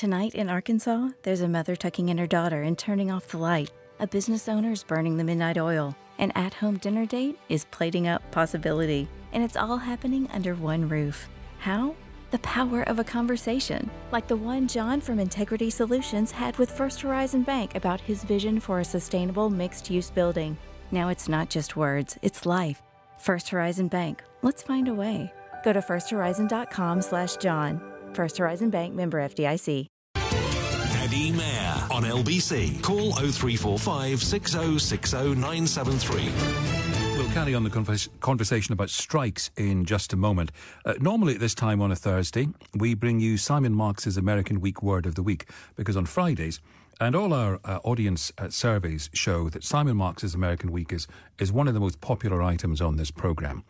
Tonight in Arkansas, there's a mother tucking in her daughter and turning off the light. A business owner is burning the midnight oil. An at home dinner date is plating up possibility. And it's all happening under one roof. How? The power of a conversation, like the one John from Integrity Solutions had with First Horizon Bank about his vision for a sustainable mixed use building. Now it's not just words, it's life. First Horizon Bank. Let's find a way. Go to firsthorizon.com slash John. First Horizon Bank member FDIC. Eddie Mair on LBC. Call 0345 6060 973. We'll carry on the convers- conversation about strikes in just a moment. Uh, normally, at this time on a Thursday, we bring you Simon Marks's American Week Word of the Week because on Fridays, and all our uh, audience uh, surveys show that Simon Marks's American Week is, is one of the most popular items on this program.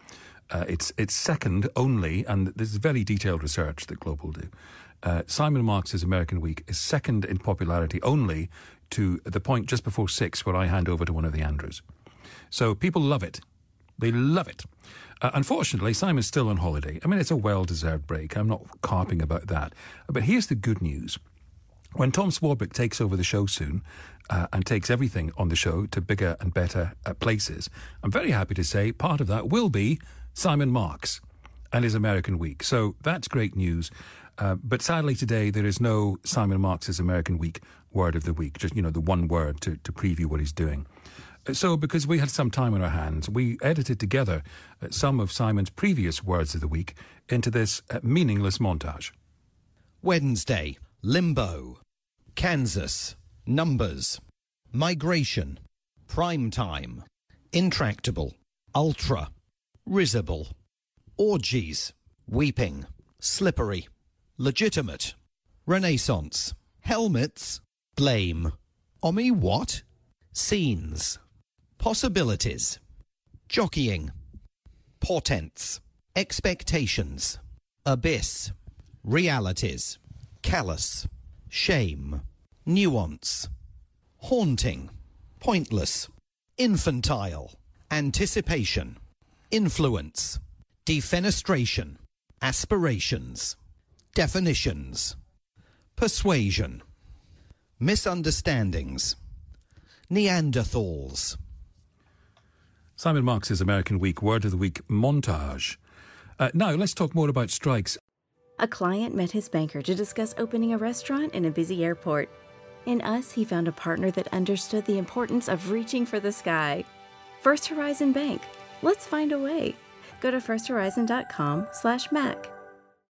Uh, it's it's second only, and this is very detailed research that Global do. Uh, Simon Marks's American Week is second in popularity only to the point just before six, where I hand over to one of the Andrews. So people love it. They love it. Uh, unfortunately, Simon's still on holiday. I mean, it's a well deserved break. I'm not carping about that. But here's the good news. When Tom Swarbrick takes over the show soon uh, and takes everything on the show to bigger and better uh, places, I'm very happy to say part of that will be Simon Marks and his American Week. So that's great news. Uh, but sadly today there is no Simon Marks's American Week word of the week, just, you know, the one word to, to preview what he's doing. Uh, so, because we had some time on our hands, we edited together uh, some of Simon's previous words of the week into this meaningless montage. Wednesday, limbo, Kansas, numbers, migration, prime time, intractable, ultra, risible, orgies, weeping, slippery, legitimate, renaissance, helmets, blame, omi what, scenes, possibilities, jockeying, portents, expectations, abyss, realities, callous, shame, nuance, haunting, pointless, infantile, anticipation, influence, defenestration, aspirations, definitions, persuasion, misunderstandings, Neanderthals. Simon Marks's American Week Word of the Week montage. Uh, now, let's talk more about strikes. A client met his banker to discuss opening a restaurant in a busy airport. In us, he found a partner that understood the importance of reaching for the sky. First Horizon Bank. Let's find a way. Go to firsthorizon.com/mac.